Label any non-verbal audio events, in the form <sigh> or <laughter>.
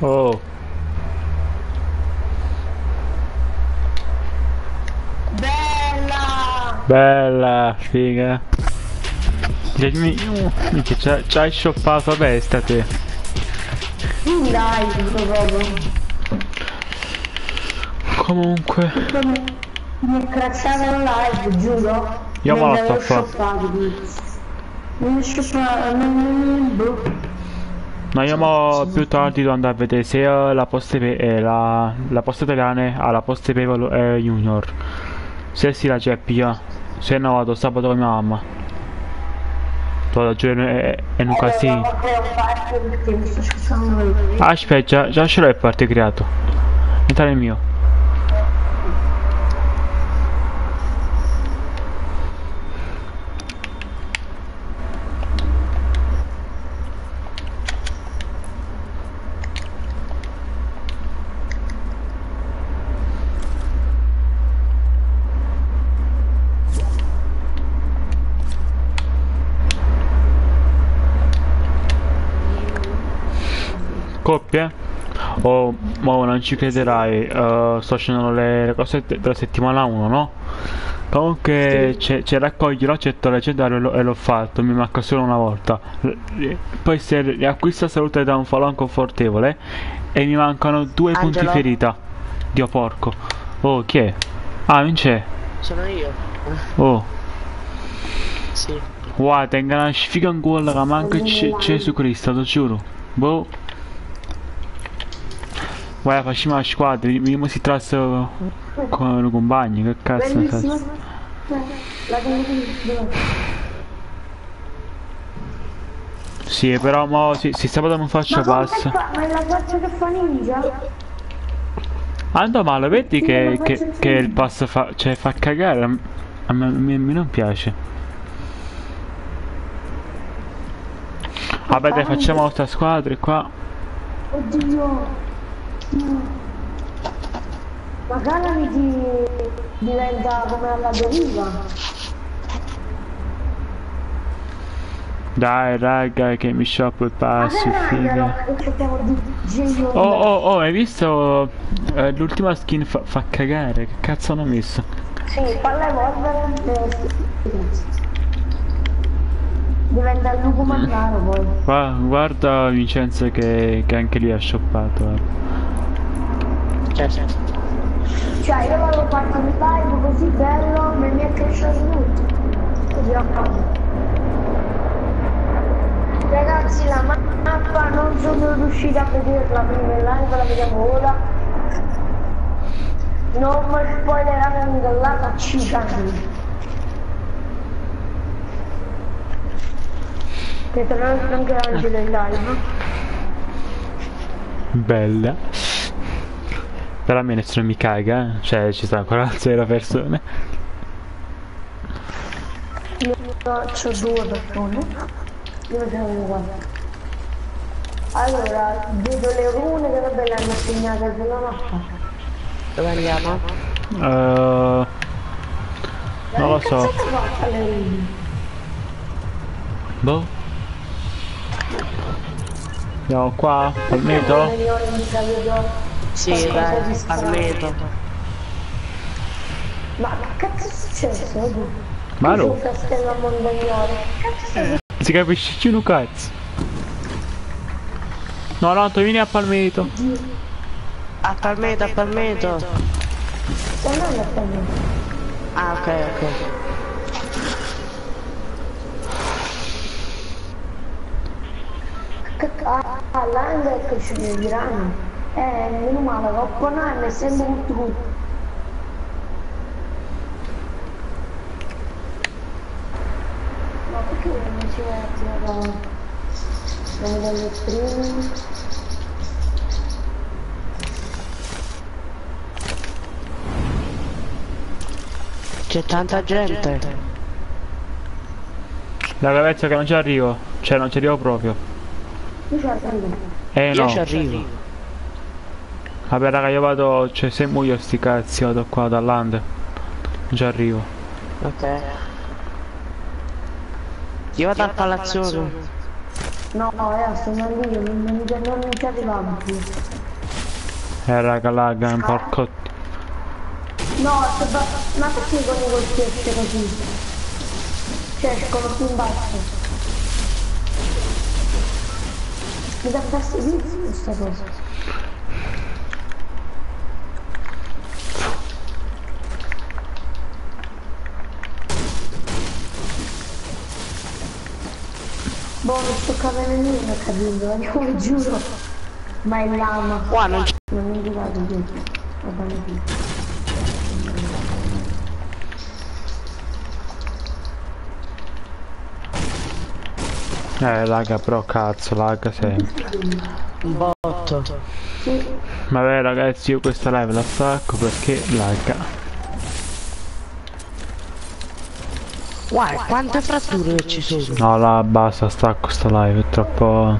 Oh, Bella! bella, figa. Cioè, mi- c'ha- c'hai shoppato a bestia te. Dai. Comunque, Mi la live, giuro. Io me la Non l'avevo sto fa- shoppato, quindi. Non mi shoppato, non mi... boh. No io mo più tardi devo andare a vedere se la posta eh, la, la posta italiana ha la posta PayPal eh, Junior. Se sì la c'è via. Se no vado sabato con mia mamma. Vado a giocare è, un casino. Scussando. Aspetta, già, già ce l'ho il parte creato. Entrare il mio. Coppie? Oh, mo non ci crederai, eh, sto facendo le, le cose de- della settimana 1, no? Comunque c'è, c'è raccogliere l'accetto leggendario e l'ho, fatto, mi manca solo una volta. Poi se riacquista salute da un falò confortevole e mi mancano due punti Angelo? ferita. Dio porco. Oh, chi è? Ah, non c'è. Sono io. Oh, Sì. guarda, tenga una sfiga in che manca Gesù Cristo, te giuro. Boh. Guarda, facciamo la squadra, vediamo si tratta con i compagni, che cazzo Bellissimo. La condivisione. Sì, però mo si, si sabato non faccio passo. Ma è la faccia che fa ninja? Ando male, vedi che, che, che il passo fa, cioè, fa cagare. A me, a me non piace. Vabbè dai, facciamo altra squadra qua. Oddio. Magari ti diventa come alla deriva. Dai raga che mi passo, Magari figa. Oh oh oh, hai visto eh, l'ultima skin fa, fa cagare? Che cazzo hanno messo? Sì, palla evolvere. eh, Diventa il lupo mandaro poi. Qua, guarda Vincenzo che, che anche lì ha shoppato. Certo. Cioè io avevo fatto un live così bello, ma mi è cresciuto tutto. Così a caso. Ragazzi la ma- mappa non sono riuscita a vederla prima in live, la vediamo ora. Non mi spoilerate nulla, ma ci cambia. Che tra l'altro anche Angelo in live. Bella. Però a me nessuno mi caga, eh. Cioè ci stanno ancora zero persone. Io ho due persone. Io sono uguale. Allora, vedo le rune che vabbè le hanno segnate sulla mappa. Dove andiamo? Eh, non lo so. Le rune? Boh. Andiamo qua, palmetto. Le Sì, Qualcosa dai. Parmeto. Ma che cazzo è successo? Castello a. Che cazzo è si capisce più un cazzo. No, no, tu vieni a palmetto. A Parmeto, a successo? Non è per me. Ah, ok, ok. Che Ah, l'anga è cresciuto di Eh, meno male, troppo nano è sempre molto tutto. Ma perché non ci vai a tirare la medaglia streaming? C'è tanta gente. La cavezza che non ci arrivo. Cioè non ci arrivo proprio. Io ci arrivo. Eh Io no. ci arrivo. Vabbè raga io vado. Cioè se muoio sti cazzi vado qua dall'And. Non ci arrivo. Ok. Io vado al palazzone. No, io sto andando io, non, non, non, non ci arrivavo più. Eh raga lagga un porco. No, se va... ma perché con i colpi esce così? Cioè, escono più in basso. Mi dà fastidio questa cosa. Boh, sto capendo nulla, capito? <laughs> Io giuro. Ma è lama. Qua non c'è. Non mi riguardo più. Bene più. Eh raga però cazzo lagga sempre. Un botto. Vabbè ragazzi io questa live la stacco perché lagga. Guarda, quante fratture ci sono. No la basta stacco sta live è troppo.